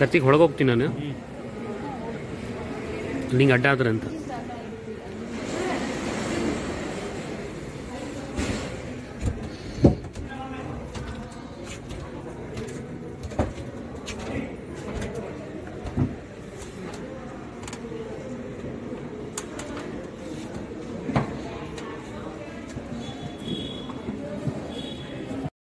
ಕತ್ತಿಗೆ ಹೊಳಗೋಗ್ತೀನಿ ನಾನು. ನಿಂಗೆ ಅಡ್ಡ ಆದ್ರಂತ